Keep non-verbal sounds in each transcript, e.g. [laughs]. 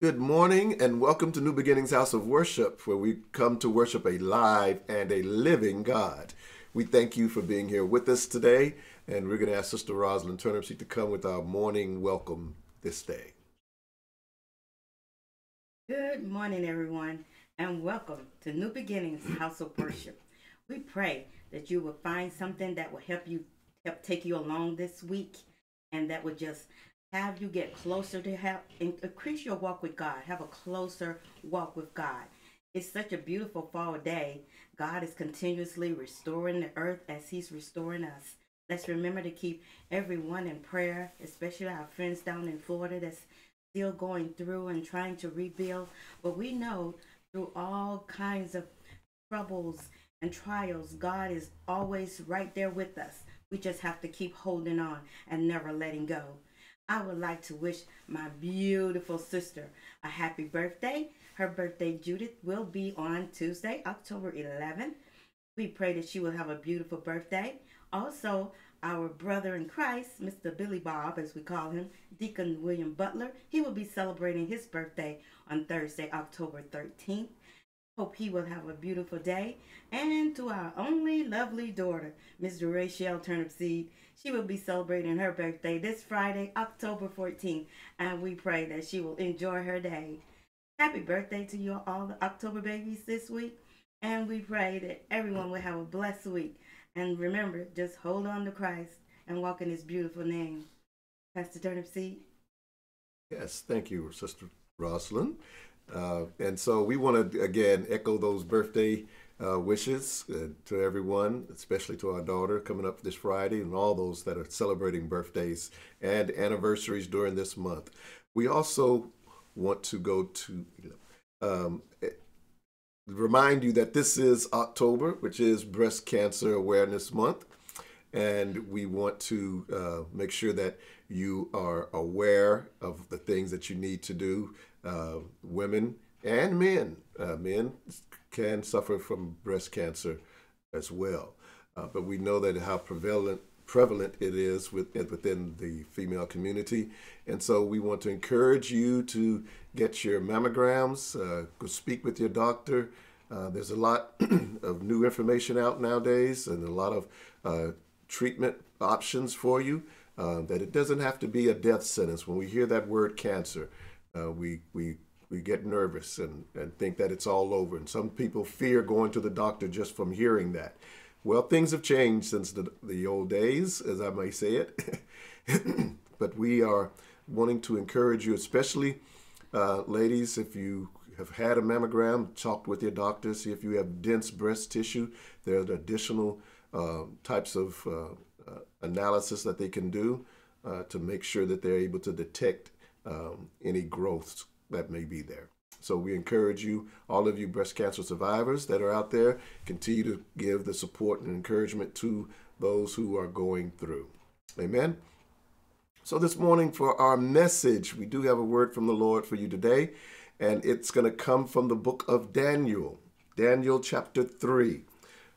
Good morning and welcome to New Beginnings House of Worship, where we come to worship a live and a living God. We thank you for being here with us today, and we're going to ask Sister Rosalind Turnipseed to come with our morning welcome this day. Good morning, everyone, and welcome to New Beginnings House of Worship. We pray that you will find something that will help you help take you along this week, and that will just have you get closer to have increase your walk with God. Have a closer walk with God. It's such a beautiful fall day. God is continuously restoring the earth as He's restoring us. Let's remember to keep everyone in prayer, especially our friends down in Florida that's still going through and trying to rebuild. But we know through all kinds of troubles and trials, God is always right there with us. We just have to keep holding on and never letting go. I would like to wish my beautiful sister a happy birthday. Her birthday, Judith, will be on Tuesday, October 11th. We pray that she will have a beautiful birthday. Also, our brother in Christ, Mr. Billy Bob, as we call him, Deacon William Butler, he will be celebrating his birthday on Thursday, October 13th. Hope he will have a beautiful day. And to our only lovely daughter, Miss Rachel Turnipseed, she will be celebrating her birthday this Friday, October 14th, and we pray that she will enjoy her day. Happy birthday to you all the October babies this week, and we pray that everyone will have a blessed week. And remember, just hold on to Christ and walk in his beautiful name. Pastor Turnipseed. Yes, thank you, Sister Rosalind. Uh, and so we want to again echo those birthday uh, wishes uh, to everyone, especially to our daughter coming up this Friday, and all those that are celebrating birthdays and anniversaries during this month. We also want to go to um, remind you that this is October, which is Breast Cancer Awareness Month. And we want to uh, make sure that you are aware of the things that you need to do uh, women and men. Uh, men can suffer from breast cancer as well. Uh, but we know that how prevalent prevalent it is with, within the female community. And so we want to encourage you to get your mammograms, uh, go speak with your doctor. Uh, there's a lot [clears throat] of new information out nowadays and a lot of treatment options for you. Uh, that it doesn't have to be a death sentence. When we hear that word cancer, uh, we we we get nervous and, and think that it's all over. And some people fear going to the doctor just from hearing that. Well, things have changed since the, the old days, as I may say it. [coughs] but we are wanting to encourage you, especially uh, ladies, if you have had a mammogram, talk with your doctor, see if you have dense breast tissue. There are additional uh, types of uh, uh analysis that they can do uh, to make sure that they're able to detect um, any growths that may be there. So we encourage you, all of you breast cancer survivors that are out there, continue to give the support and encouragement to those who are going through. Amen. So this morning for our message, we do have a word from the Lord for you today, and it's going to come from the book of Daniel, Daniel chapter 3,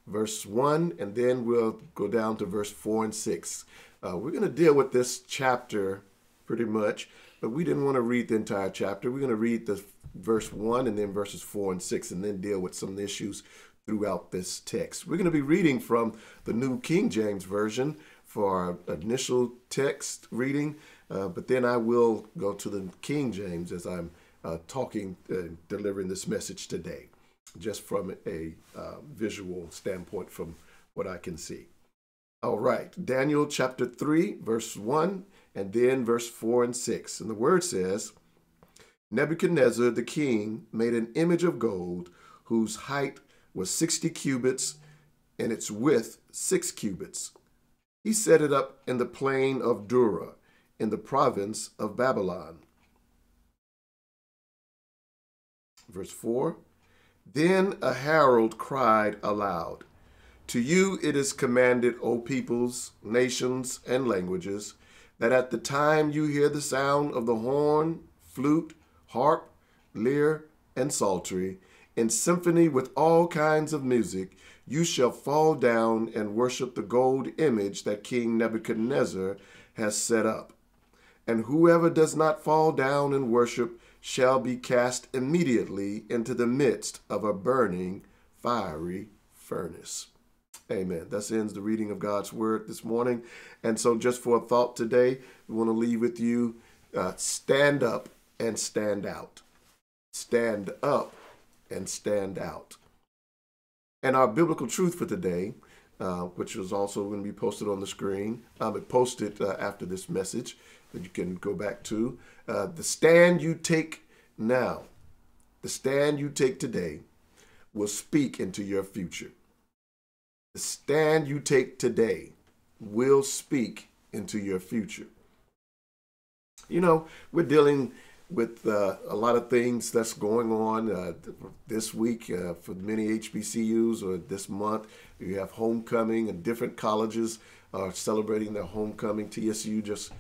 verse 1, and then we'll go down to verse 4 and 6. Uh, we're going to deal with this chapter pretty much but we didn't want to read the entire chapter. We're going to read the verse 1 and then verses 4 and 6 and then deal with some issues throughout this text. We're going to be reading from the New King James Version for our initial text reading, uh, but then I will go to the King James as I'm uh, talking, uh, delivering this message today, just from a uh, visual standpoint from what I can see. All right, Daniel chapter 3, verse 1 and then verse 4 and 6. And the word says, Nebuchadnezzar the king made an image of gold whose height was 60 cubits and its width 6 cubits. He set it up in the plain of Dura in the province of Babylon. Verse 4 Then a herald cried aloud, To you it is commanded, O peoples, nations, and languages, that at the time you hear the sound of the horn, flute, harp, lyre, and psaltery, in symphony with all kinds of music, you shall fall down and worship the gold image that King Nebuchadnezzar has set up. And whoever does not fall down and worship shall be cast immediately into the midst of a burning, fiery furnace. Amen. That ends the reading of God's word this morning. And so, just for a thought today, we want to leave with you uh, stand up and stand out. Stand up and stand out. And our biblical truth for today, uh, which is also going to be posted on the screen, um, it posted uh, after this message that you can go back to. Uh, the stand you take now, the stand you take today, will speak into your future. The stand you take today will speak into your future. You know, we're dealing with uh, a lot of things that's going on uh, this week uh, for many HBCUs or this month. You have homecoming and different colleges are celebrating their homecoming. TSU just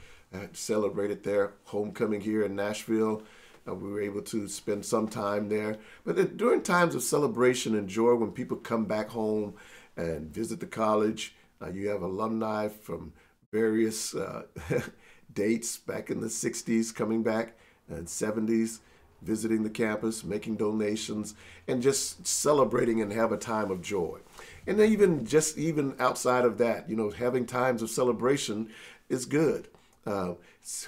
celebrated their homecoming here in Nashville. Uh, we were able to spend some time there. But during times of celebration and joy, when people come back home and visit the college, uh, you have alumni from various uh, [laughs] dates back in the 60s coming back and 70s visiting the campus, making donations, and just celebrating and have a time of joy. And even just even outside of that, you know, having times of celebration is good uh,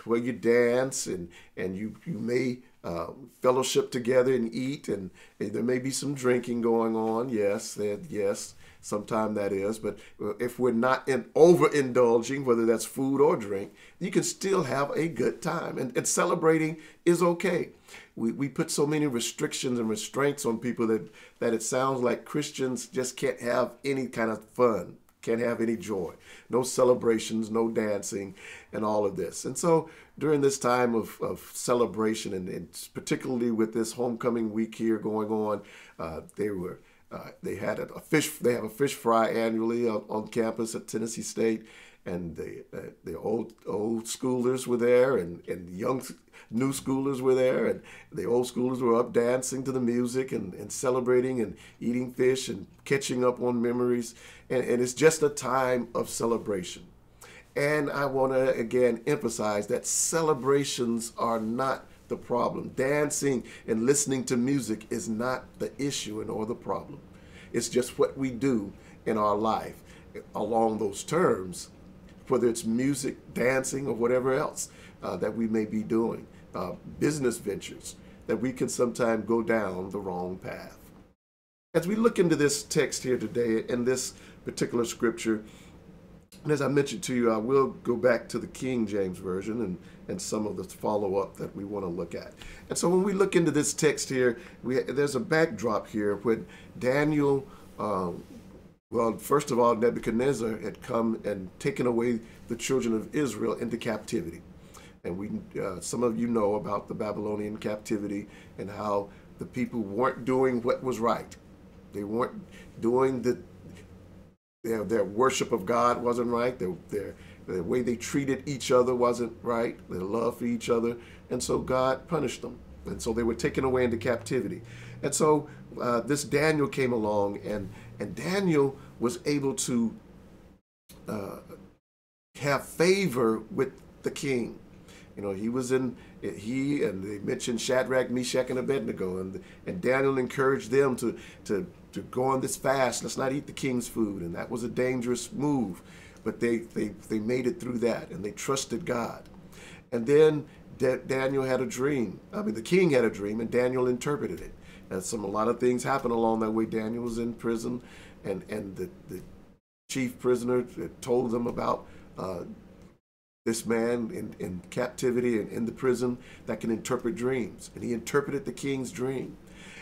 where you dance and and you you may uh, fellowship together and eat and, and, there may be some drinking going on. Yes, that yes, sometime that is. But if we're not in overindulging, whether that's food or drink, you can still have a good time. And, and celebrating is okay. We, we put so many restrictions and restraints on people that, that it sounds like Christians just can't have any kind of fun can't have any joy, no celebrations, no dancing, and all of this. And so during this time of, of celebration, and, and particularly with this homecoming week here going on, uh, they were uh, they had a, fish. They have a fish fry annually on, on campus at Tennessee State, and the uh, the old old schoolers were there, and and young new schoolers were there, and the old schoolers were up dancing to the music and, and celebrating and eating fish and catching up on memories. And, and it's just a time of celebration. And I want to again emphasize that celebrations are not the problem. Dancing and listening to music is not the issue and or the problem. It's just what we do in our life along those terms, whether it's music, dancing, or whatever else uh, that we may be doing uh, business ventures that we can sometimes go down the wrong path. As we look into this text here today and this particular scripture, and as I mentioned to you, I will go back to the King James Version and, and some of the follow up that we want to look at. And so when we look into this text here, we, there's a backdrop here when Daniel, um, well, first of all, Nebuchadnezzar had come and taken away the children of Israel into captivity. And we, uh, some of you know about the Babylonian captivity and how the people weren't doing what was right. They weren't doing the their, their worship of God wasn't right. Their, their, the way they treated each other wasn't right. Their love for each other, and so God punished them. And so they were taken away into captivity. And so uh, this Daniel came along, and and Daniel was able to uh, have favor with the king. You know, he was in, he and they mentioned Shadrach, Meshach, and Abednego, and and Daniel encouraged them to to to go on this fast. Let's not eat the king's food, and that was a dangerous move, but they they they made it through that, and they trusted God. And then Daniel had a dream. I mean, the king had a dream, and Daniel interpreted it. And some a lot of things happened along that way. Daniel was in prison, and and the, the chief prisoner told them about uh, this man in, in captivity and in the prison that can interpret dreams. And he interpreted the king's dream.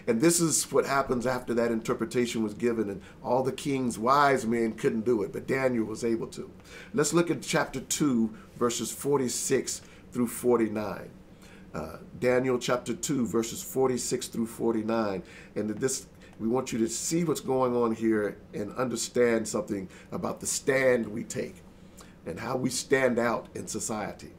And this is what happens after that interpretation was given, and all the king's wise men couldn't do it, but Daniel was able to. Let's look at chapter 2, verses 46 through 49. Uh, Daniel chapter 2, verses 46 through 49. And this we want you to see what's going on here and understand something about the stand we take and how we stand out in society.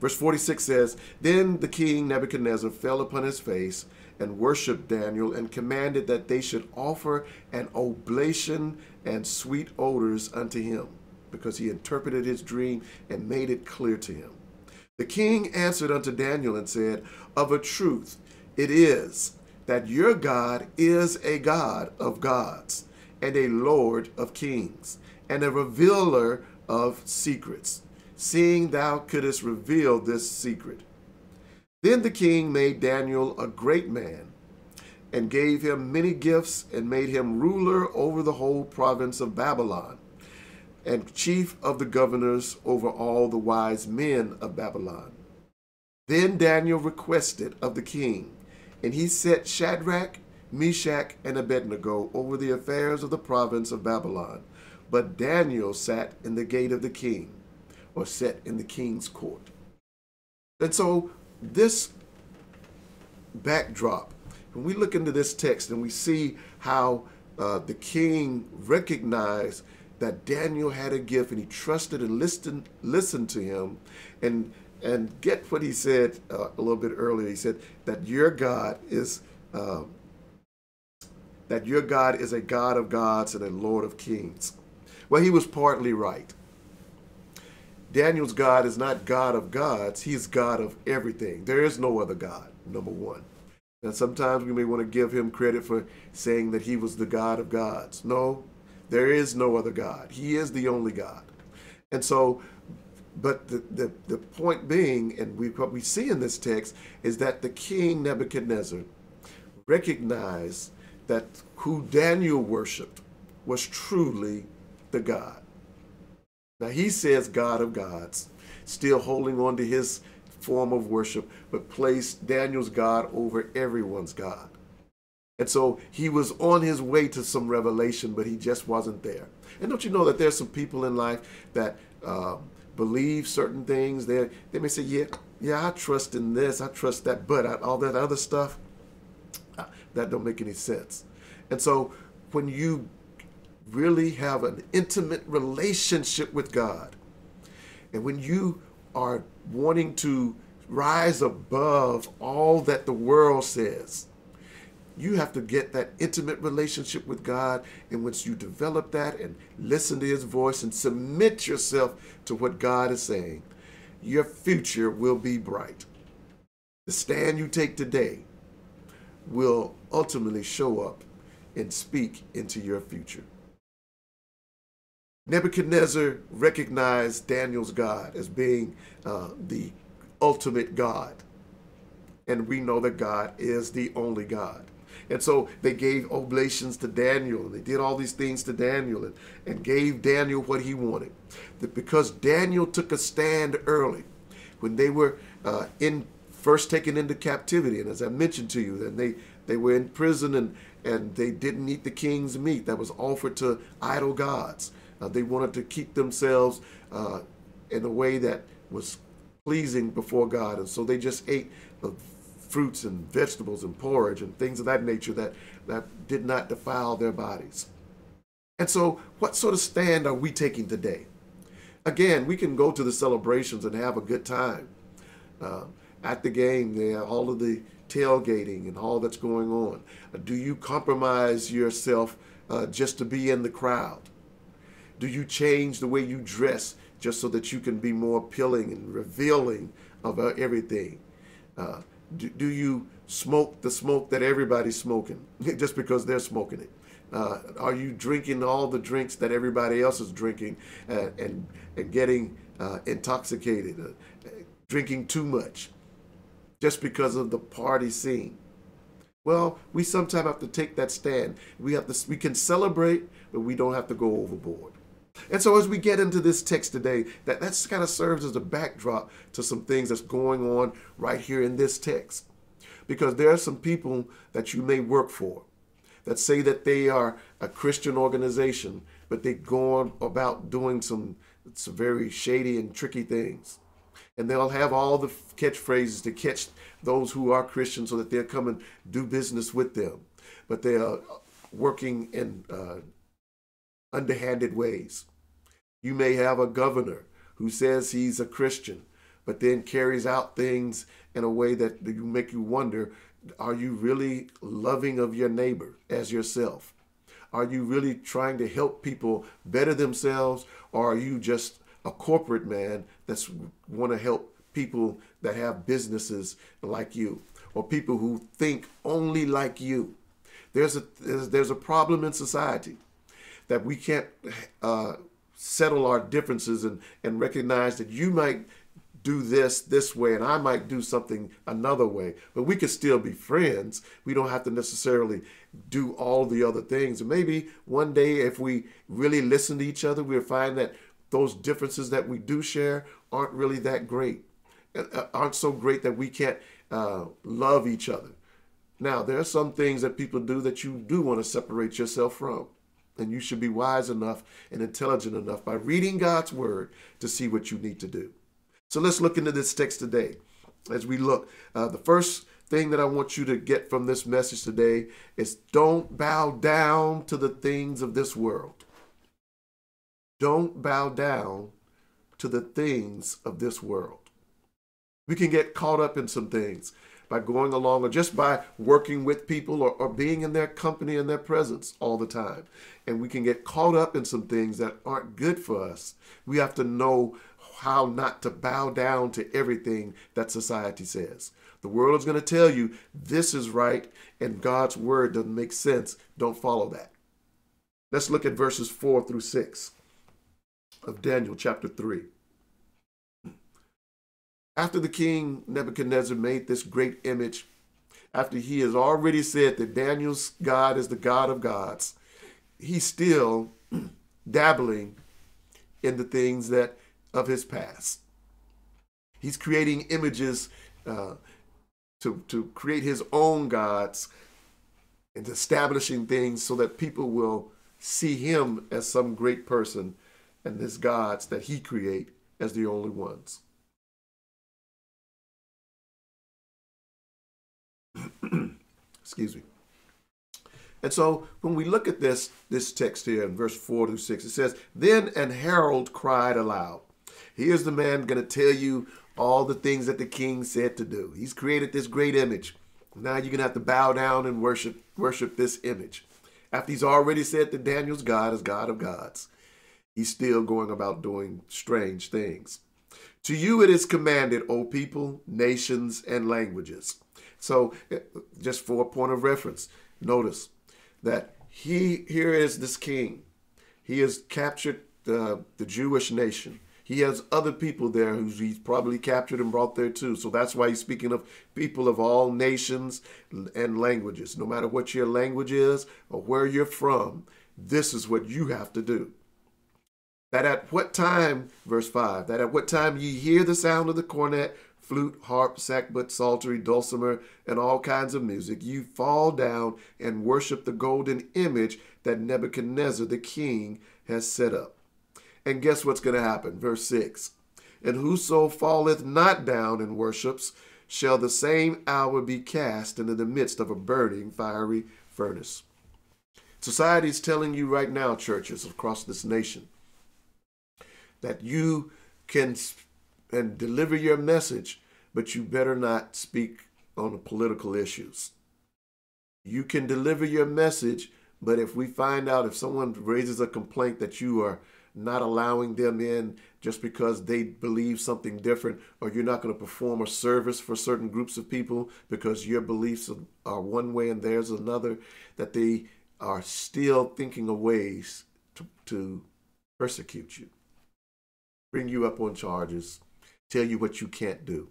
Verse 46 says, Then the king Nebuchadnezzar fell upon his face and worshiped Daniel and commanded that they should offer an oblation and sweet odors unto him, because he interpreted his dream and made it clear to him. The king answered unto Daniel and said, Of a truth it is that your God is a God of gods and a Lord of kings and a revealer of secrets, seeing thou couldst reveal this secret. Then the king made Daniel a great man and gave him many gifts and made him ruler over the whole province of Babylon and chief of the governors over all the wise men of Babylon. Then Daniel requested of the king, and he set Shadrach, Meshach, and Abednego over the affairs of the province of Babylon. But Daniel sat in the gate of the king, or sat in the king's court. And so, this backdrop, when we look into this text and we see how uh, the king recognized that Daniel had a gift and he trusted and listened, listened to him. And, and get what he said uh, a little bit earlier. He said that your God is uh, that your God is a God of gods and a Lord of kings. Well, he was partly right. Daniel's God is not God of gods, he's God of everything. There is no other God, number one. And sometimes we may want to give him credit for saying that he was the God of gods. No, there is no other God. He is the only God. And so, but the, the, the point being, and we, what we see in this text, is that the king Nebuchadnezzar recognized that who Daniel worshiped was truly the God. Now he says God of gods, still holding on to his form of worship, but placed Daniel's God over everyone's God. And so he was on his way to some revelation, but he just wasn't there. And don't you know that there's some people in life that uh, believe certain things? They they may say, "Yeah, yeah, I trust in this, I trust that," but all that other stuff uh, that don't make any sense. And so when you really have an intimate relationship with God, and when you are wanting to rise above all that the world says you have to get that intimate relationship with God. And once you develop that and listen to His voice and submit yourself to what God is saying, your future will be bright. The stand you take today will ultimately show up and speak into your future. Nebuchadnezzar recognized Daniel's God as being uh, the ultimate God. And we know that God is the only God. And so they gave oblations to Daniel, and they did all these things to Daniel and, and gave Daniel what he wanted. That Because Daniel took a stand early when they were uh, in first taken into captivity. And as I mentioned to you, then they, they were in prison and, and they didn't eat the king's meat that was offered to idol gods. Uh, they wanted to keep themselves uh, in a way that was pleasing before God. And so they just ate the fruits and vegetables and porridge and things of that nature that, that did not defile their bodies. And so, what sort of stand are we taking today? Again, we can go to the celebrations and have a good time. Uh, at the game, there all of the tailgating and all that's going on. Do you compromise yourself uh, just to be in the crowd? Do you change the way you dress just so that you can be more appealing and revealing of uh, everything? Uh, do, do you smoke the smoke that everybody's smoking [laughs] just because they're smoking it? Uh, are you drinking all the drinks that everybody else is drinking uh, and, and getting uh, intoxicated, uh, drinking too much just because of the party scene? Well, we sometimes have to take that stand. We have to. We can celebrate, but we don't have to go overboard. And so, as we get into this text today, that that's kind of serves as a backdrop to some things that's going on right here in this text. Because there are some people that you may work for that say that they are a Christian organization, but they go on about doing some, some very shady and tricky things. And they'll have all the catchphrases to catch those who are Christians so that they'll come and do business with them. But they are working in uh, underhanded ways. You may have a governor who says he's a Christian, but then carries out things in a way that make you wonder are you really loving of your neighbor as yourself? Are you really trying to help people better themselves, or are you just a corporate man that's want to help people that have businesses like you or people who think only like you. There's a there's, there's a problem in society that we can't uh, settle our differences and, and recognize that you might do this this way and I might do something another way. But we could still be friends. We don't have to necessarily do all the other things. And maybe one day, if we really listen to each other, we'll find that those differences that we do share aren't really that great, uh, uh, aren't so great that we can't uh, love each other. Now, there are some things that people do that you do want to separate yourself from. And you should be wise enough and intelligent enough by reading God's word to see what you need to do. So let's look into this text today. As we look, uh, the first thing that I want you to get from this message today is don't bow down to the things of this world. Don't bow down to the things of this world. We can get caught up in some things by going along or just by working with people or, or being in their company and their presence all the time. And we can get caught up in some things that aren't good for us. We have to know how not to bow down to everything that society says. The world is going to tell you this is right and God's word doesn't make sense. Don't follow that. Let's look at verses 4 through 6 of Daniel chapter 3. After the king Nebuchadnezzar made this great image, after he has already said that Daniel's God is the God of gods, he's still [clears throat] dabbling in the things that of his past. He's creating images uh, to, to create his own gods and establishing things so that people will see him as some great person and his gods that he create as the only ones. Excuse me. And so when we look at this, this text here in verse 4 to 6, it says, Then an herald cried aloud. Here's the man going to tell you all the things that the king said to do. He's created this great image. Now you're going to have to bow down and worship worship this image. After he's already said that Daniel's God is God of gods, he's still going about doing strange things. To you it is commanded, O people, nations, and languages. So, eh, just for a point of reference, notice that he here is this king. He has captured the, the Jewish nation he has other people there who he's probably captured and brought there too. So that's why he's speaking of people of all nations and languages. No matter what your language is or where you're from, this is what you have to do. That at what time, verse 5, that at what time ye hear the sound of the cornet, flute, harp, sackbut, psaltery, dulcimer, and all kinds of music, you fall down and worship the golden image that Nebuchadnezzar the king has set up. And guess what's going to happen? Verse 6 And whoso falleth not down and worships shall the same hour be cast into the midst of a burning fiery furnace. Society is telling you right now, churches across this nation, that you can and deliver your message, but you better not speak on the political issues. You can deliver your message, but if we find out if someone raises a complaint that you are not allowing them in just because they believe something different, or you're not going to perform a service for certain groups of people because your beliefs are one way and theirs another, that they are still thinking of ways to, to persecute you, bring you up on charges, tell you what you can't do.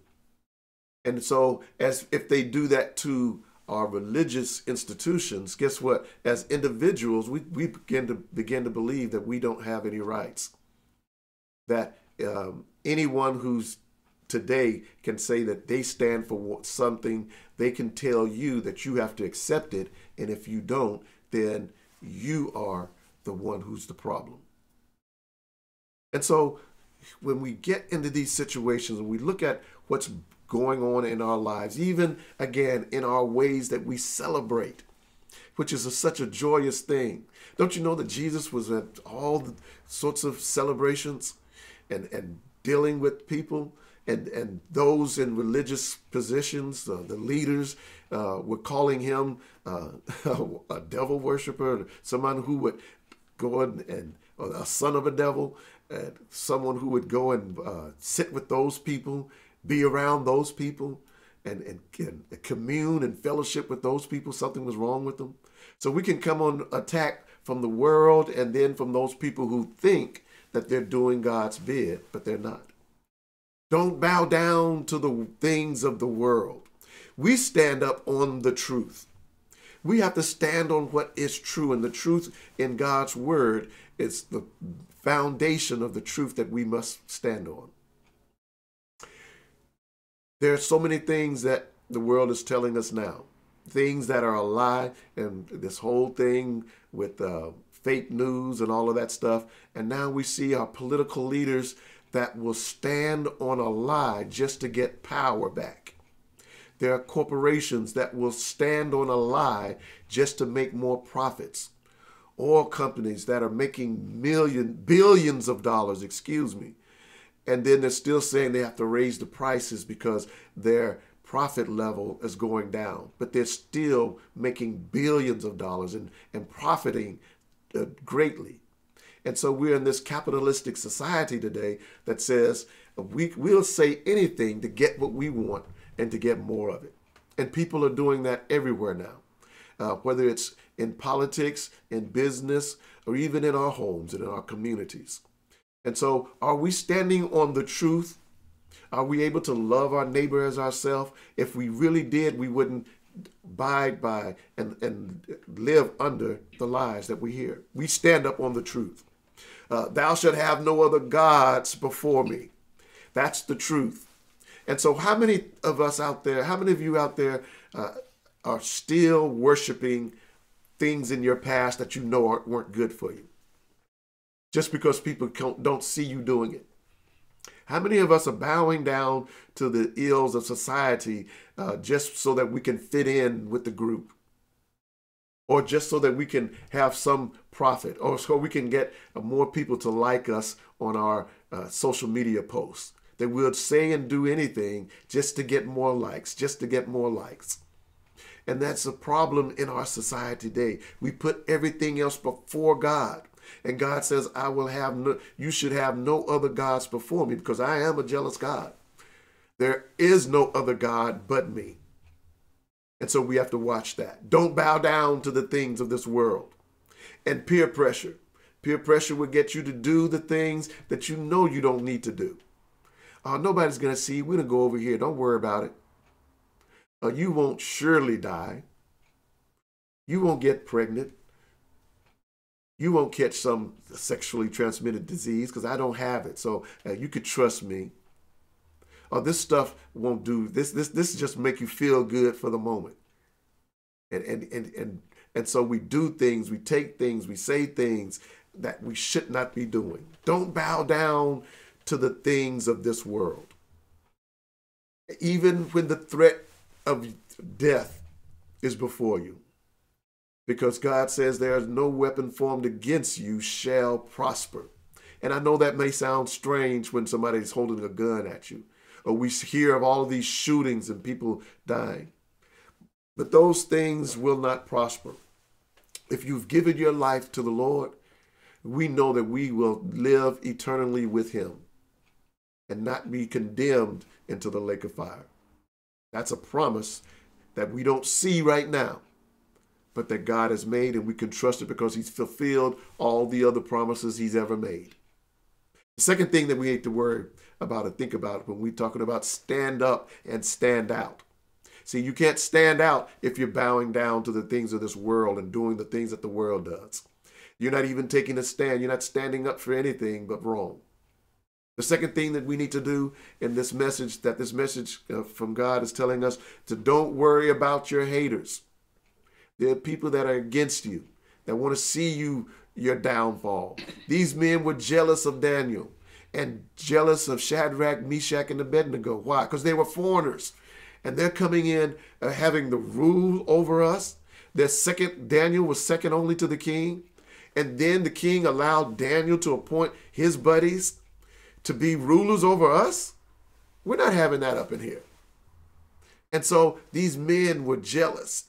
And so, as if they do that to our religious institutions, guess what? As individuals, we, we begin to begin to believe that we don't have any rights. That um, anyone who's today can say that they stand for something, they can tell you that you have to accept it, and if you don't, then you are the one who's the problem. And so when we get into these situations and we look at what's going on in our lives, even again in our ways that we celebrate, which is a, such a joyous thing. Don't you know that Jesus was at all sorts of celebrations and, and dealing with people? And, and those in religious positions, uh, the leaders, uh, were calling him uh, [laughs] a devil worshiper, someone who would go and, and a son of a devil, and someone who would go and uh, sit with those people be around those people and, and, and commune and fellowship with those people, something was wrong with them. So we can come on attack from the world and then from those people who think that they're doing God's bid, but they're not. Don't bow down to the things of the world. We stand up on the truth. We have to stand on what is true, and the truth in God's word is the foundation of the truth that we must stand on. There are so many things that the world is telling us now, things that are a lie, and this whole thing with uh, fake news and all of that stuff. And now we see our political leaders that will stand on a lie just to get power back. There are corporations that will stand on a lie just to make more profits. Oil companies that are making million, billions of dollars, excuse me. And then they're still saying they have to raise the prices because their profit level is going down. But they're still making billions of dollars and, and profiting uh, greatly. And so we're in this capitalistic society today that says we, we'll say anything to get what we want and to get more of it. And people are doing that everywhere now, uh, whether it's in politics, in business, or even in our homes and in our communities. And so, are we standing on the truth? Are we able to love our neighbor as ourselves? If we really did, we wouldn't abide by and, and live under the lies that we hear. We stand up on the truth. Uh, Thou shalt have no other gods before me. That's the truth. And so, how many of us out there, how many of you out there uh, are still worshiping things in your past that you know are, weren't good for you? Just because people don't see you doing it. How many of us are bowing down to the ills of society uh, just so that we can fit in with the group? Or just so that we can have some profit, or so we can get uh, more people to like us on our uh, social media posts? That we'll say and do anything just to get more likes, just to get more likes. And that's a problem in our society today. We put everything else before God. And God says, I will have no, you should have no other gods before me because I am a jealous God. There is no other God but me. And so we have to watch that. Don't bow down to the things of this world. And peer pressure. Peer pressure will get you to do the things that you know you don't need to do. Uh, nobody's going to see. We're going to go over here. Don't worry about it. You won't surely die. You won't get pregnant you won't catch some sexually transmitted disease because I don't have it. So uh, you could trust me. Or this stuff won't do this. This this just make you feel good for the moment. And and and and and so we do things, we take things, we say things that we should not be doing. Don't bow down to the things of this world. Even when the threat of death is before you because God says there is no weapon formed against you shall prosper. And I know that may sound strange when somebody's holding a gun at you, or we hear of all of these shootings and people dying. But those things will not prosper. If you've given your life to the Lord, we know that we will live eternally with Him and not be condemned into the lake of fire. That's a promise that we don't see right now but that God has made, and we can trust it because He's fulfilled all the other promises He's ever made. The second thing that we need to worry about and think about when we're talking about stand up and stand out. See, you can't stand out if you're bowing down to the things of this world and doing the things that the world does. You're not even taking a stand. You're not standing up for anything but wrong. The second thing that we need to do in this message, that this message uh, from God is telling us to don't worry about your haters. There are people that are against you, that want to see you your downfall. These men were jealous of Daniel and jealous of Shadrach, Meshach, and Abednego. Why? Because they were foreigners. And they're coming in uh, having the rule over us. Their second, Daniel was second only to the king. And then the king allowed Daniel to appoint his buddies to be rulers over us. We're not having that up in here. And so these men were jealous.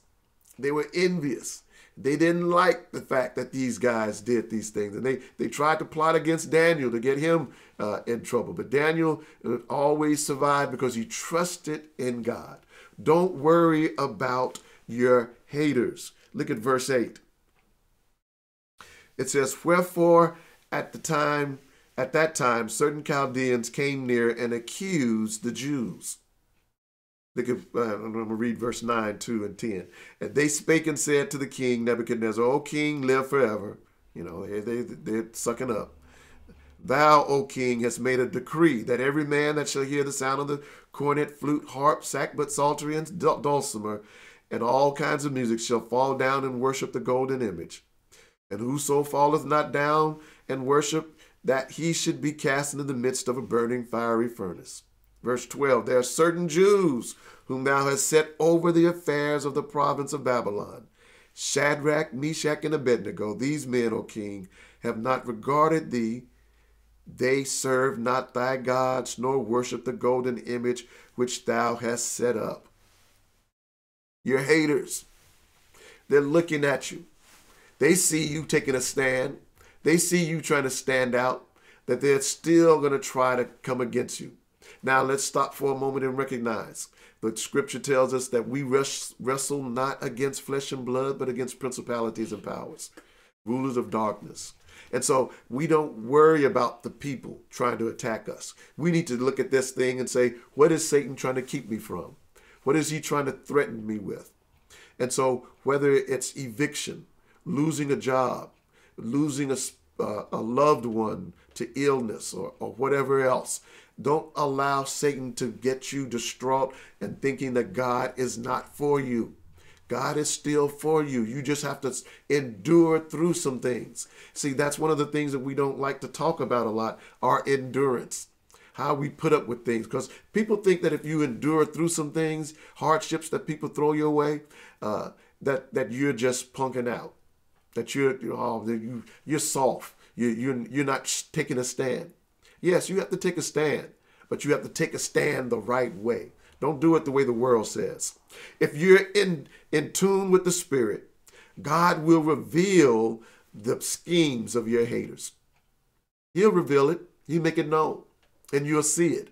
They were envious. they didn't like the fact that these guys did these things, and they they tried to plot against Daniel to get him uh, in trouble. But Daniel uh, always survived because he trusted in God. Don't worry about your haters. Look at verse eight. It says, "Wherefore at the time." At that time, certain Chaldeans came near and accused the Jews they could, uh, I'm going to read verse 9, 2, and 10. And they spake and said to the king Nebuchadnezzar, O king, live forever. You know, they, they, they're sucking up. Thou, O king, hast made a decree that every man that shall hear the sound of the cornet, flute, harp, sackbut, psaltery, and dulcimer, and all kinds of music shall fall down and worship the golden image. And whoso falleth not down and worship, that he should be cast into the midst of a burning fiery furnace. Verse 12 There are certain Jews whom thou hast set over the affairs of the province of Babylon Shadrach, Meshach, and Abednego. These men, O king, have not regarded thee. They serve not thy gods, nor worship the golden image which thou hast set up. Your haters, they're looking at you. They see you taking a stand. They see you trying to stand out, that they're still going to try to come against you. Now let's stop for a moment and recognize the scripture tells us that we wrestle not against flesh and blood, but against principalities and powers, rulers of darkness. And so we don't worry about the people trying to attack us. We need to look at this thing and say, what is Satan trying to keep me from? What is he trying to threaten me with? And so whether it's eviction, losing a job, losing a, uh, a loved one to illness or, or whatever else, don't allow Satan to get you distraught and thinking that God is not for you. God is still for you. You just have to endure through some things. See, that's one of the things that we don't like to talk about a lot our endurance, how we put up with things. Because people think that if you endure through some things, hardships that people throw your way, uh, that, that you're just punking out, that you're, you oh, know, you, you're soft, you, you're, you're not taking a stand. Yes, you have to take a stand, but you have to take a stand the right way. Don't do it the way the world says. If you're in, in tune with the Spirit, God will reveal the schemes of your haters. He'll reveal it, He'll make it known, and you'll see it.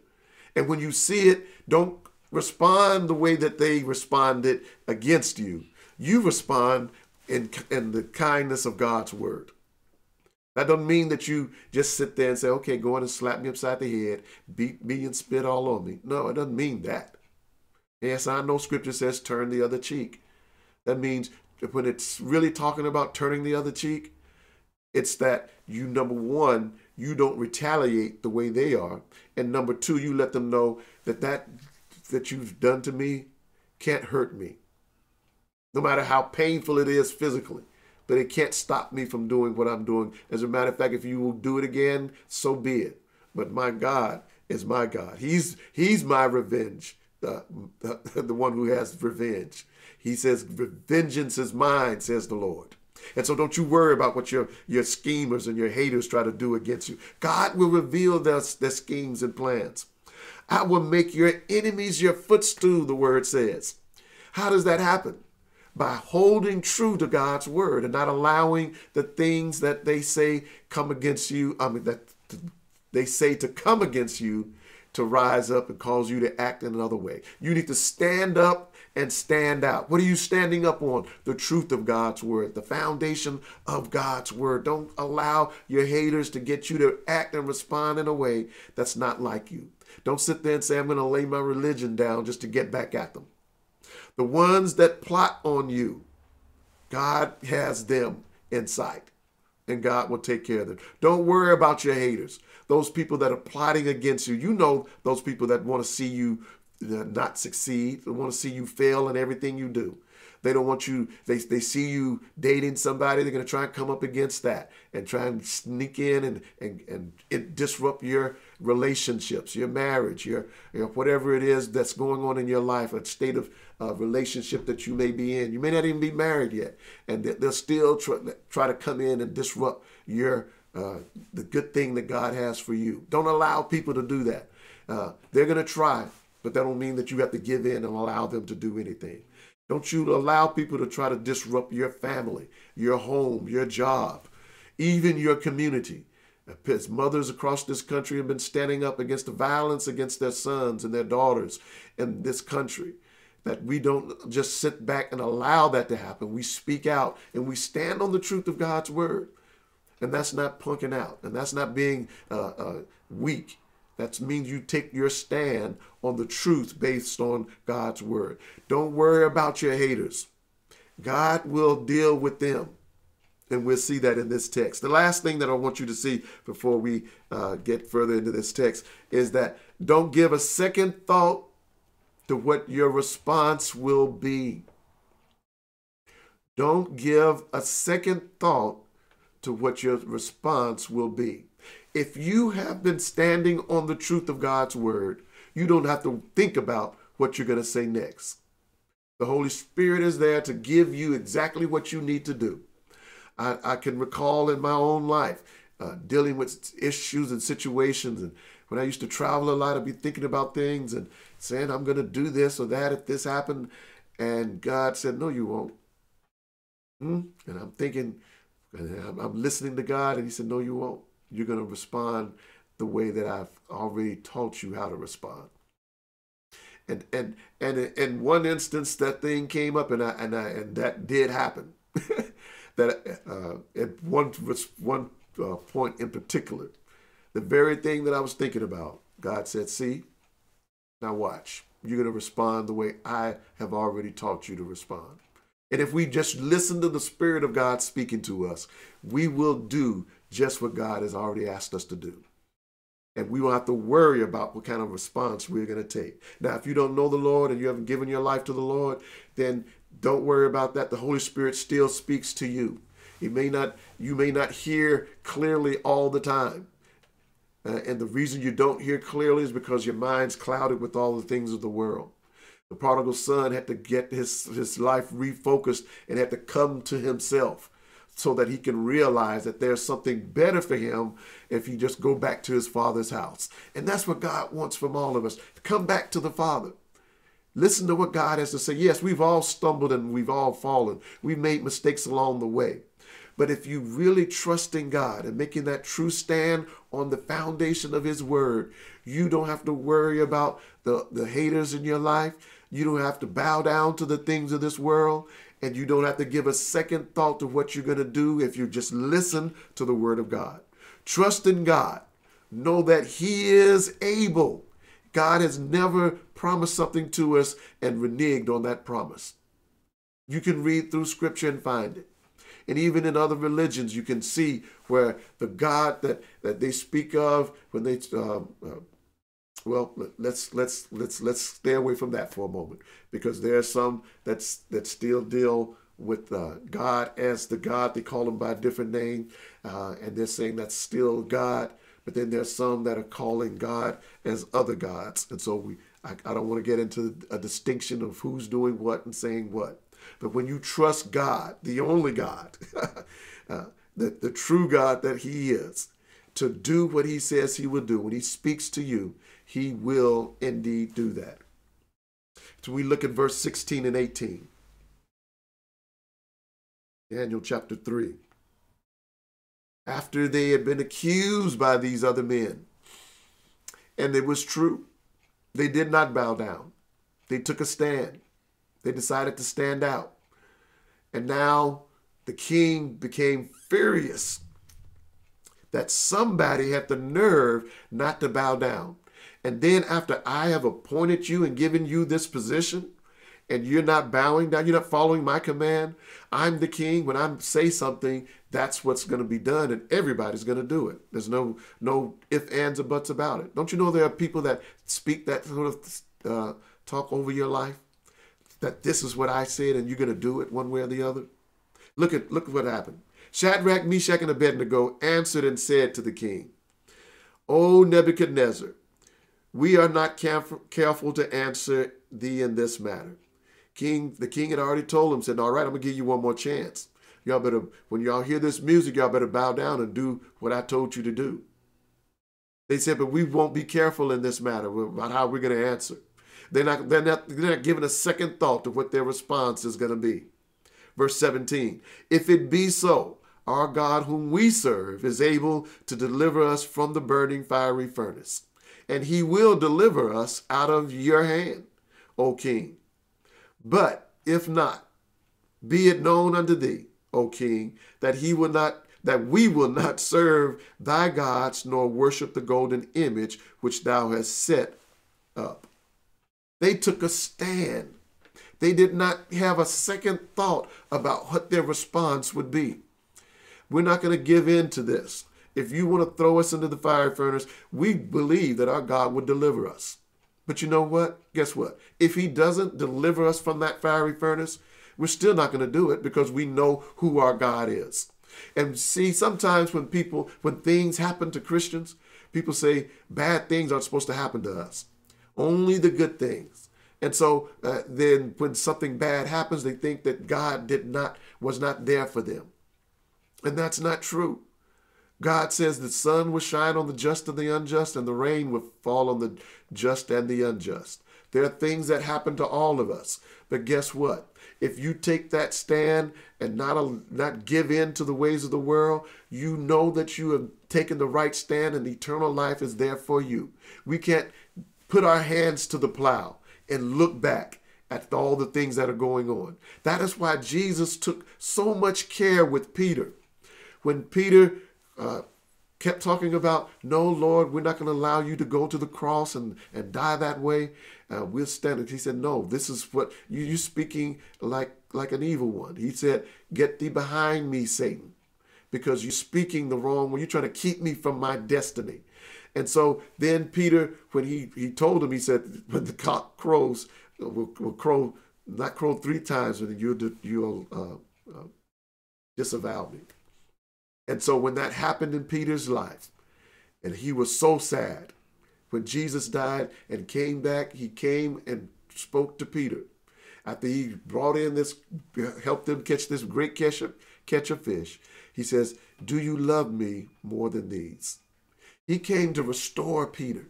And when you see it, don't respond the way that they responded against you. You respond in, in the kindness of God's word. That doesn't mean that you just sit there and say, okay, go on and slap me upside the head, beat me and spit all on me. No, it doesn't mean that. Yes, I know scripture says turn the other cheek. That means when it's really talking about turning the other cheek, it's that you, number one, you don't retaliate the way they are. And number two, you let them know that that that you've done to me can't hurt me. No matter how painful it is physically but it can't stop me from doing what I'm doing. As a matter of fact, if you will do it again, so be it. But my God is my God. He's He's my revenge, the, [laughs] the, one who has revenge. He says, "Vengeance is mine," says the Lord. And so don't you worry about what your, your schemers and your haters try to do against you. God will reveal their, their schemes and plans. I will make your enemies your footstool, the word says. How does that happen? By holding true to God's word and not allowing the things that they say come against you, I mean, that they say to come against you to rise up and cause you to act in another way. You need to stand up and stand out. What are you standing up on? The truth of God's word, the foundation of God's word. Don't allow your haters to get you to act and respond in a way that's not like you. Don't sit there and say, I'm going to lay my religion down just to get back at them. The ones that plot on you, God has them in sight and God will take care of them. Don't worry about your haters. Those people that are plotting against you, you know those people that want to see you uh, not succeed, they want to see you fail in everything you do. They don't want you, they, they see you dating somebody, they're going to try and come up against that and try and sneak in and, and, and disrupt your relationships, your marriage, your, your whatever it is that's going on in your life, a state of uh, relationship that you may be in. You may not even be married yet, and they'll still try, try to come in and disrupt your uh, the good thing that God has for you. Don't allow people to do that. Uh, they're going to try, but that don't mean that you have to give in and allow them to do anything. Don't you allow people to try to disrupt your family, your home, your job, even your community. As mothers across this country have been standing up against the violence against their sons and their daughters in this country. That we don't just sit back and allow that to happen. We speak out and we stand on the truth of God's word. And that's not punking out. And that's not being uh, uh, weak. That means you take your stand on the truth based on God's word. Don't worry about your haters. God will deal with them. And we'll see that in this text. The last thing that I want you to see before we uh, get further into this text is that don't give a second thought to what your response will be. Don't give a second thought to what your response will be. If you have been standing on the truth of God's word, you don't have to think about what you're going to say next. The Holy Spirit is there to give you exactly what you need to do. I, I can recall in my own life uh, dealing with issues and situations. And when I used to travel a lot, I'd be thinking about things and saying, I'm going to do this or that if this happened. And God said, No, you won't. Hmm? And I'm thinking, and I'm listening to God, and He said, No, you won't. You're going to respond the way that I've already taught you how to respond. And and and in one instance, that thing came up, and I and I and that did happen. [laughs] that uh, at one one uh, point in particular, the very thing that I was thinking about, God said, "See, now watch. You're going to respond the way I have already taught you to respond." And if we just listen to the Spirit of God speaking to us, we will do just what God has already asked us to do. And we won't have to worry about what kind of response we're going to take. Now, if you don't know the Lord and you haven't given your life to the Lord, then don't worry about that. The Holy Spirit still speaks to you. He may not, you may not hear clearly all the time. Uh, and the reason you don't hear clearly is because your mind's clouded with all the things of the world. The prodigal son had to get his, his life refocused and had to come to himself so that he can realize that there's something better for him if he just go back to his father's house. And that's what God wants from all of us. Come back to the Father. Listen to what God has to say. Yes, we've all stumbled and we've all fallen. We've made mistakes along the way. But if you really trust in God and making that true stand on the foundation of His Word, you don't have to worry about the, the haters in your life. You don't have to bow down to the things of this world. And you don't have to give a second thought to what you're going to do if you just listen to the Word of God. Trust in God. Know that He is able. God has never promised something to us and reneged on that promise. You can read through Scripture and find it. And even in other religions, you can see where the God that, that they speak of when they um, uh, well, let's let's let's let's stay away from that for a moment because there are some that's that still deal with uh, God as the God. They call him by a different name, uh, and they're saying that's still God. But then there's some that are calling God as other gods, and so we. I, I don't want to get into a distinction of who's doing what and saying what. But when you trust God, the only God, [laughs] uh, the, the true God that He is, to do what He says He will do, when He speaks to you, he will indeed do that. So we look at verse 16 and 18. Daniel chapter 3. After they had been accused by these other men, and it was true, they did not bow down. They took a stand. They decided to stand out. And now the king became furious that somebody had the nerve not to bow down. And then after I have appointed you and given you this position, and you're not bowing down, you're not following my command, I'm the king. When I say something, that's what's going to be done, and everybody's going to do it. There's no no if, ands, or buts about it. Don't you know there are people that speak that sort of uh, talk over your life? That this is what I said, and you're going to do it one way or the other. Look at look at what happened. Shadrach, Meshach, and Abednego answered and said to the king, O Nebuchadnezzar, we are not careful, to answer thee in this matter. King, the king had already told him, said, All right, I'm gonna give you one more chance. Y'all better, when y'all hear this music, y'all better bow down and do what I told you to do. They said, but we won't be careful in this matter about how we're going to answer. They're not, they're not, they're not giving a second thought to what their response is going to be. Verse 17 If it be so, our God, whom we serve, is able to deliver us from the burning fiery furnace, and he will deliver us out of your hand, O king. But if not, be it known unto thee, O king, that he will not that we will not serve thy gods nor worship the golden image which thou hast set up. They took a stand. They did not have a second thought about what their response would be. We're not going to give in to this. If you want to throw us into the fire furnace, we believe that our God would deliver us. But you know what? Guess what? If he doesn't deliver us from that fiery furnace, we're still not going to do it because we know who our God is. And see, sometimes when people, when things happen to Christians, people say bad things aren't supposed to happen to us, only the good things. And so uh, then when something bad happens, they think that God did not, was not there for them. And that's not true. God says the sun will shine on the just and the unjust, and the rain will fall on the just and the unjust. There are things that happen to all of us. But guess what? If you take that stand and not, not give in to the ways of the world, you know that you have taken the right stand and eternal life is there for you. We can't put our hands to the plow and look back at all the things that are going on. That is why Jesus took so much care with Peter when Peter uh, kept talking about, no, Lord, we're not going to allow you to go to the cross and, and die that way. Uh, we'll stand it. He said, no, this is what you, you're speaking like, like an evil one. He said, get thee behind me, Satan, because you're speaking the wrong way. You're trying to keep me from my destiny. And so then Peter, when he, he told him, he said, when the cock crows, will, will crow, not crow three times, and you'll, you'll uh, uh, disavow me. And so when that happened in Peter's life, and he was so sad, when Jesus died and came back, he came and spoke to Peter. After he brought in this, helped them catch this great catch catch of fish, he says, Do you love me more than these? He came to restore Peter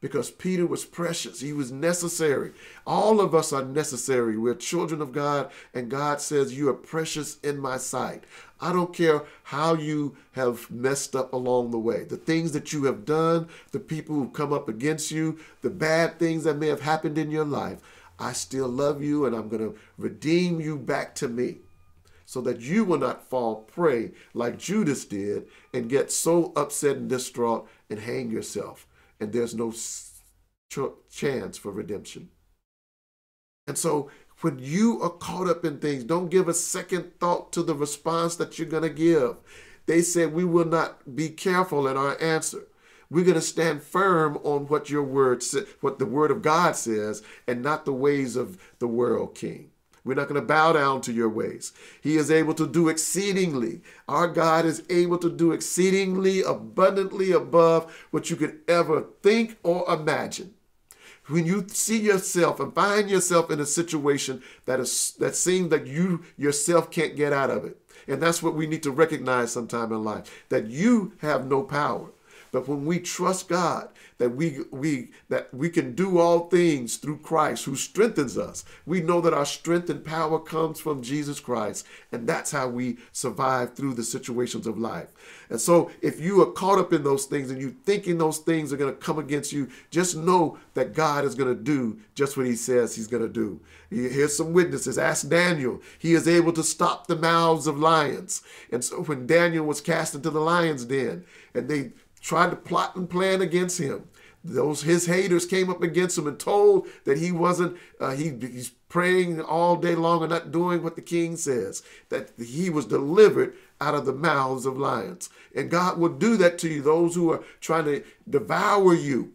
because Peter was precious. He was necessary. All of us are necessary. We're children of God, and God says, You are precious in my sight. I don't care how you have messed up along the way. The things that you have done, the people who've come up against you, the bad things that may have happened in your life, I still love you and I'm going to redeem you back to me so that you will not fall prey like Judas did and get so upset and distraught and hang yourself. And there's no chance for redemption. And so when you are caught up in things, don't give a second thought to the response that you're going to give. They said, We will not be careful in our answer. We're going to stand firm on what your word, what the word of God says, and not the ways of the world, King. We're not going to bow down to your ways. He is able to do exceedingly. Our God is able to do exceedingly abundantly above what you could ever think or imagine when you see yourself and find yourself in a situation that is that seems that you yourself can't get out of it and that's what we need to recognize sometime in life that you have no power but when we trust God that we we that we can do all things through Christ who strengthens us, we know that our strength and power comes from Jesus Christ, and that's how we survive through the situations of life. And so if you are caught up in those things and you thinking those things are going to come against you, just know that God is going to do just what he says he's going to do. Here's some witnesses. Ask Daniel. He is able to stop the mouths of lions. And so when Daniel was cast into the lion's den and they tried to plot and plan against him. Those his haters came up against him and told that he wasn't uh, he, he's praying all day long and not doing what the king says. That he was delivered out of the mouths of lions, and God will do that to you. Those who are trying to devour you,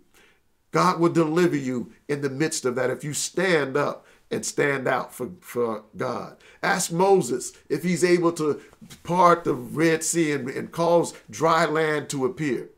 God will deliver you in the midst of that if you stand up and stand out for, for God. Ask Moses if he's able to part the Red Sea and, and cause dry land to appear.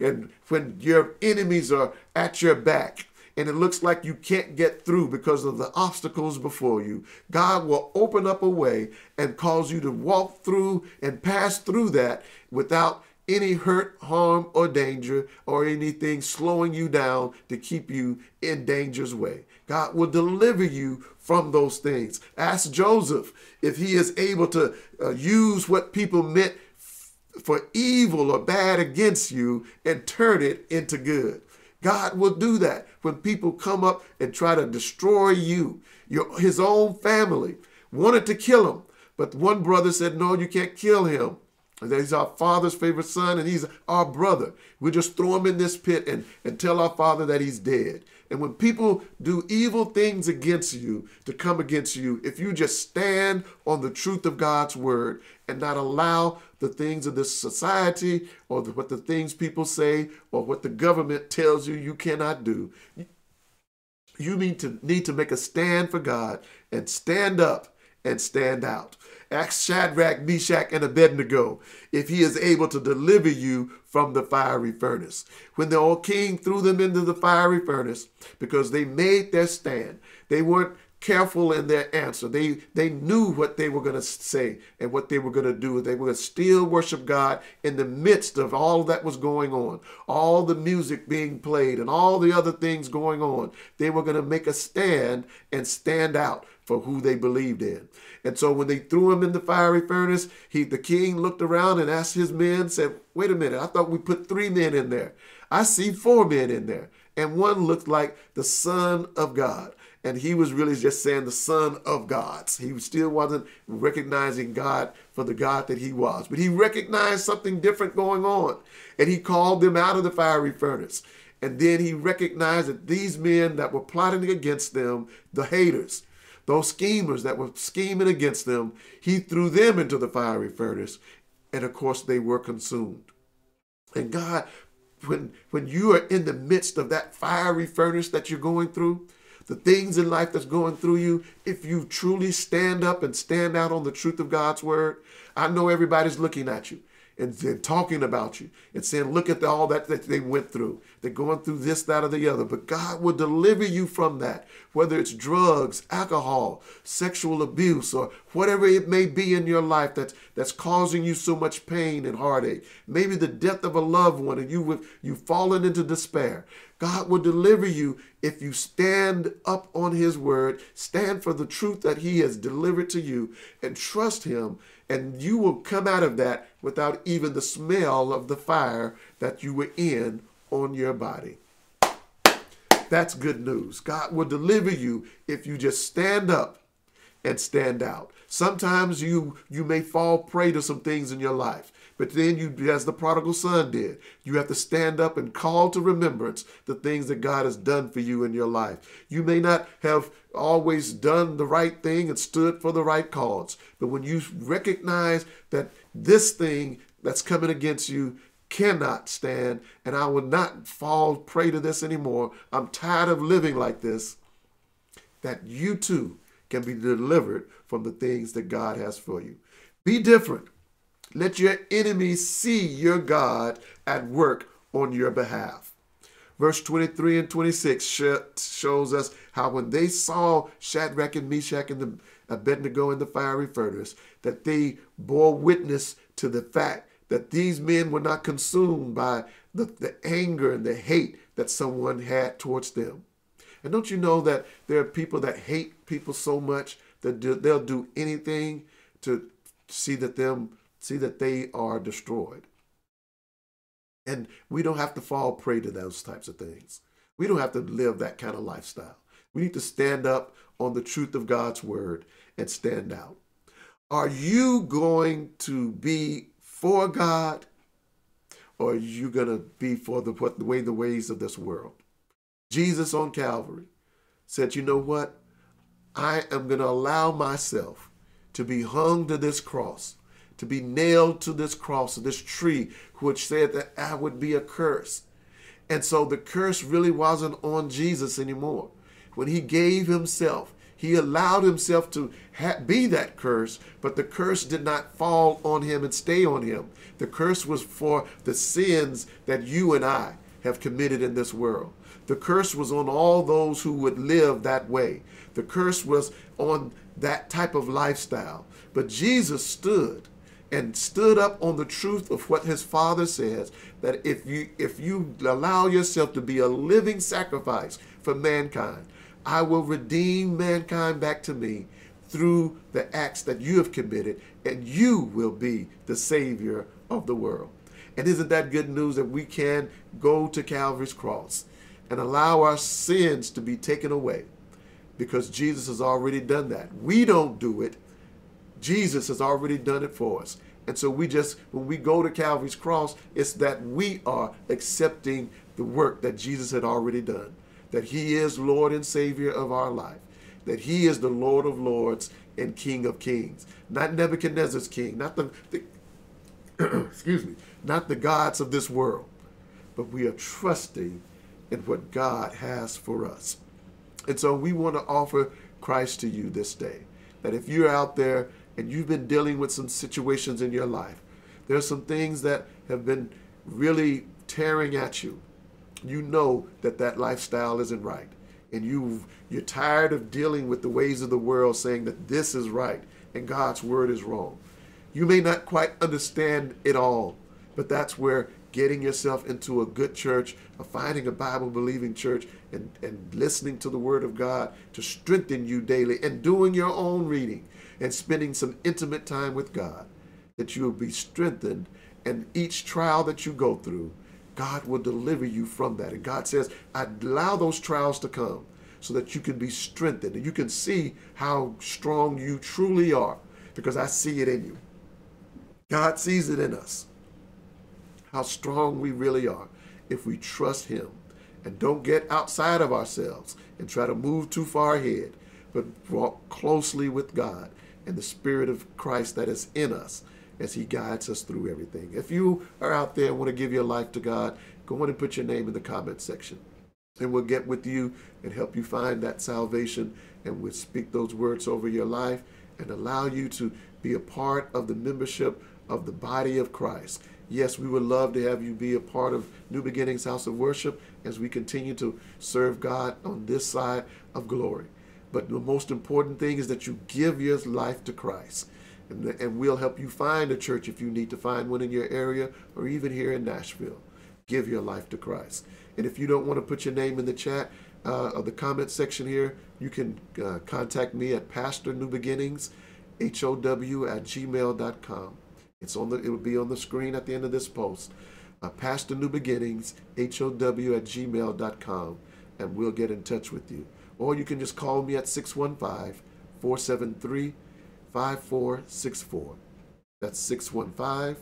And when your enemies are at your back and it looks like you can't get through because of the obstacles before you, God will open up a way and cause you to walk through and pass through that without any hurt, harm, or danger, or anything slowing you down to keep you in danger's way. God will deliver you from those things. Ask Joseph if he is able to uh, use what people meant for evil or bad against you and turn it into good. God will do that when people come up and try to destroy you. Your, his own family wanted to kill him, but one brother said, No, you can't kill him. He's our father's favorite son, and he's our brother. We just throw him in this pit and, and tell our father that he's dead. And when people do evil things against you, to come against you, if you just stand on the truth of God's word and not allow the things of this society or the, what the things people say or what the government tells you you cannot do, you need to need to make a stand for God and stand up and stand out. Ask Shadrach, Meshach, and Abednego if he is able to deliver you from the fiery furnace. When the old king threw them into the fiery furnace because they made their stand, they weren't careful in their answer. They they knew what they were going to say and what they were going to do. They were still worship God in the midst of all that was going on, all the music being played and all the other things going on. They were going to make a stand and stand out for who they believed in. And so when they threw him in the fiery furnace, he the king looked around and asked his men, said, Wait a minute, I thought we put three men in there. I see four men in there. And one looked like the Son of God. And he was really just saying the Son of Gods. He still wasn't recognizing God for the God that he was. But he recognized something different going on. And he called them out of the fiery furnace. And then he recognized that these men that were plotting against them, the haters, those schemers that were scheming against them, he threw them into the fiery furnace. And of course, they were consumed. And God, when, when you are in the midst of that fiery furnace that you're going through, the things in life that's going through you, if you truly stand up and stand out on the truth of God's word, I know everybody's looking at you and, and talking about you and saying, look at the, all that, that they went through. They're going through this, that, or the other. But God will deliver you from that, whether it's drugs, alcohol, sexual abuse, or whatever it may be in your life that's, that's causing you so much pain and heartache. Maybe the death of a loved one and you, you've fallen into despair. God will deliver you if you stand up on His word, stand for the truth that He has delivered to you, and trust Him and you will come out of that without even the smell of the fire that you were in on your body. That's good news. God will deliver you if you just stand up and stand out. Sometimes you you may fall prey to some things in your life. But then you, as the prodigal son did, you have to stand up and call to remembrance the things that God has done for you in your life. You may not have always done the right thing and stood for the right cause, but when you recognize that this thing that's coming against you cannot stand, and I will not fall prey to this anymore. I'm tired of living like this. That you too can be delivered from the things that God has for you. Be different. Let your enemies see your God at work on your behalf. Verse 23 and 26 shows us how when they saw Shadrach and Meshach and the Abednego in the fiery furnace, that they bore witness to the fact that these men were not consumed by the, the anger and the hate that someone had towards them. And don't you know that there are people that hate people so much that they'll do anything to see that them see that they are destroyed. And we don't have to fall prey to those types of things. We don't have to live that kind of lifestyle. We need to stand up on the truth of God's word and stand out. Are you going to be for God or are you going to be for the, what, the way the ways of this world? Jesus on Calvary said, You know what? I am going to allow myself to be hung to this cross to be nailed to this cross, this tree, which said that I would be a curse. And so the curse really wasn't on Jesus anymore. When he gave himself, he allowed himself to be that curse, but the curse did not fall on him and stay on him. The curse was for the sins that you and I have committed in this world. The curse was on all those who would live that way. The curse was on that type of lifestyle. But Jesus stood and stood up on the truth of what his father says that if you if you allow yourself to be a living sacrifice for mankind i will redeem mankind back to me through the acts that you have committed and you will be the savior of the world and isn't that good news that we can go to calvary's cross and allow our sins to be taken away because jesus has already done that we don't do it Jesus has already done it for us. And so we just, when we go to Calvary's cross, it's that we are accepting the work that Jesus had already done. That he is Lord and Savior of our life. That he is the Lord of Lords and King of Kings. Not Nebuchadnezzar's king, not the, the [clears throat] excuse me, not the gods of this world. But we are trusting in what God has for us. And so we want to offer Christ to you this day. That if you're out there and you've been dealing with some situations in your life, there's some things that have been really tearing at you. You know that that lifestyle isn't right. And you you're tired of dealing with the ways of the world saying that this is right and God's word is wrong. You may not quite understand it all, but that's where getting yourself into a good church, or finding a Bible believing church, and, and listening to the Word of God to strengthen you daily, and doing your own reading and spending some intimate time with God, that you will be strengthened. And each trial that you go through, God will deliver you from that. And God says, I allow those trials to come so that you can be strengthened and you can see how strong you truly are because I see it in you. God sees it in us, how strong we really are if we trust Him and don't get outside of ourselves and try to move too far ahead, but walk closely with God and the Spirit of Christ that is in us as He guides us through everything. If you are out there and want to give your life to God, go on and put your name in the comment section. And we'll get with you and help you find that salvation. And we'll speak those words over your life and allow you to be a part of the membership of the body of Christ. Yes, we would love to have you be a part of New Beginnings House of Worship as we continue to serve God on this side of glory. But the most important thing is that you give your life to Christ. And, and we'll help you find a church if you need to find one in your area or even here in Nashville. Give your life to Christ. And if you don't want to put your name in the chat uh, or the comment section here, you can uh, contact me at Pastor New Beginnings, H-O-W at gmail.com. It's on the, it will be on the screen at the end of this post. Uh, Pastor New Beginnings, H-O-W at gmail.com, and we'll get in touch with you or you can just call me at 615 473 5464. That's 615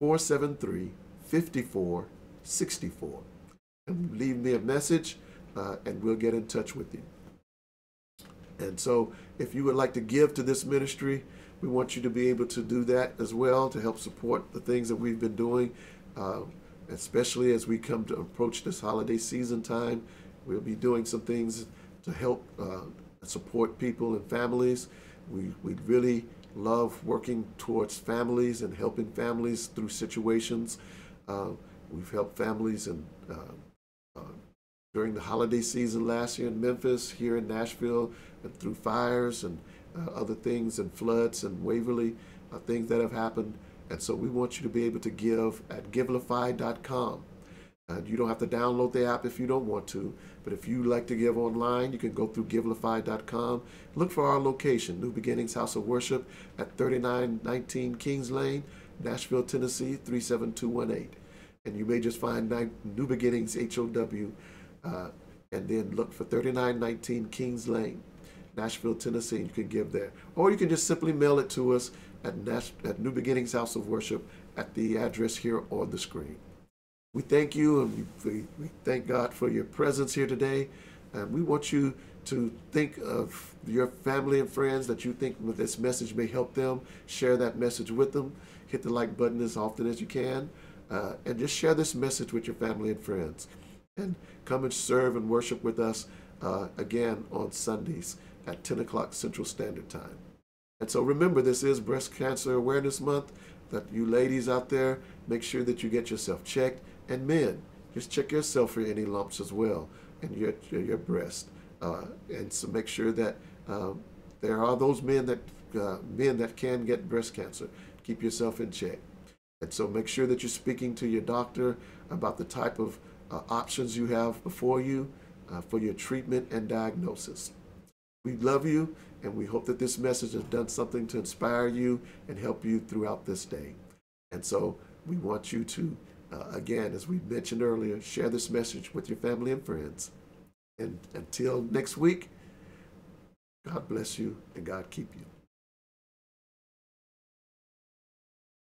473 5464. And leave me a message, uh, and we'll get in touch with you. And so, if you would like to give to this ministry, we want you to be able to do that as well to help support the things that we've been doing, uh, especially as we come to approach this holiday season time. We'll be doing some things to help uh, support people and families. We, we really love working towards families and helping families through situations. Uh, we've helped families in, uh, uh, during the holiday season last year in Memphis, here in Nashville, and through fires and uh, other things and floods and Waverly, uh, things that have happened. And so we want you to be able to give at givelify.com. Uh, you don't have to download the app if you don't want to, but if you like to give online, you can go through givelify.com. Look for our location, New Beginnings House of Worship at 3919 Kings Lane, Nashville, Tennessee 37218. And you may just find New Beginnings HOW uh, and then look for 3919 Kings Lane, Nashville, Tennessee. You can give there. Or you can just simply mail it to us at, Nash- at New Beginnings House of Worship at the address here on the screen. We thank you and we, we thank God for your presence here today. And we want you to think of your family and friends that you think this message may help them. Share that message with them. Hit the like button as often as you can. Uh, and just share this message with your family and friends. And come and serve and worship with us uh, again on Sundays at 10 o'clock Central Standard Time. And so remember, this is Breast Cancer Awareness Month. That you ladies out there, make sure that you get yourself checked and men, just check yourself for any lumps as well your, your, your breast. Uh, and so make sure that um, there are those men that uh, men that can get breast cancer. keep yourself in check. And so make sure that you're speaking to your doctor about the type of uh, options you have before you uh, for your treatment and diagnosis. We love you, and we hope that this message has done something to inspire you and help you throughout this day. And so we want you to, uh, again, as we mentioned earlier, share this message with your family and friends. And until next week, God bless you and God keep you.